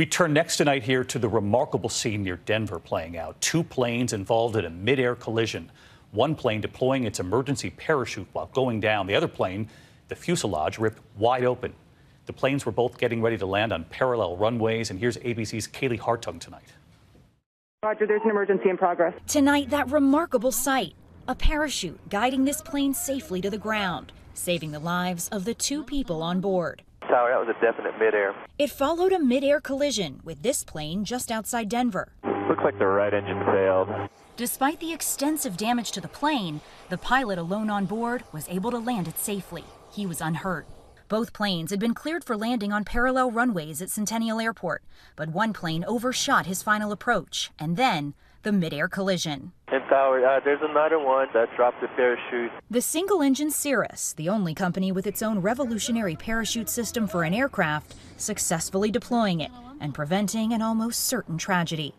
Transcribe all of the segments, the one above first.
We turn next tonight here to the remarkable scene near Denver playing out. Two planes involved in a mid-air collision. One plane deploying its emergency parachute while going down. The other plane, the fuselage, ripped wide open. The planes were both getting ready to land on parallel runways. And here's ABC's Kaylee Hartung tonight. Roger, there's an emergency in progress. Tonight, that remarkable sight a parachute guiding this plane safely to the ground, saving the lives of the two people on board. Tower, that was a definite midair. It followed a midair collision with this plane just outside Denver. Looks like the right engine failed. Despite the extensive damage to the plane, the pilot alone on board was able to land it safely. He was unhurt. Both planes had been cleared for landing on parallel runways at Centennial Airport, but one plane overshot his final approach, and then the midair collision. And Tower, uh, there's another one that dropped the parachute. The single engine Cirrus, the only company with its own revolutionary parachute system for an aircraft, successfully deploying it and preventing an almost certain tragedy.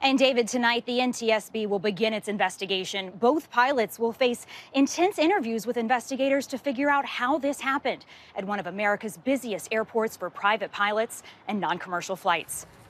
And David, tonight the NTSB will begin its investigation. Both pilots will face intense interviews with investigators to figure out how this happened at one of America's busiest airports for private pilots and non commercial flights.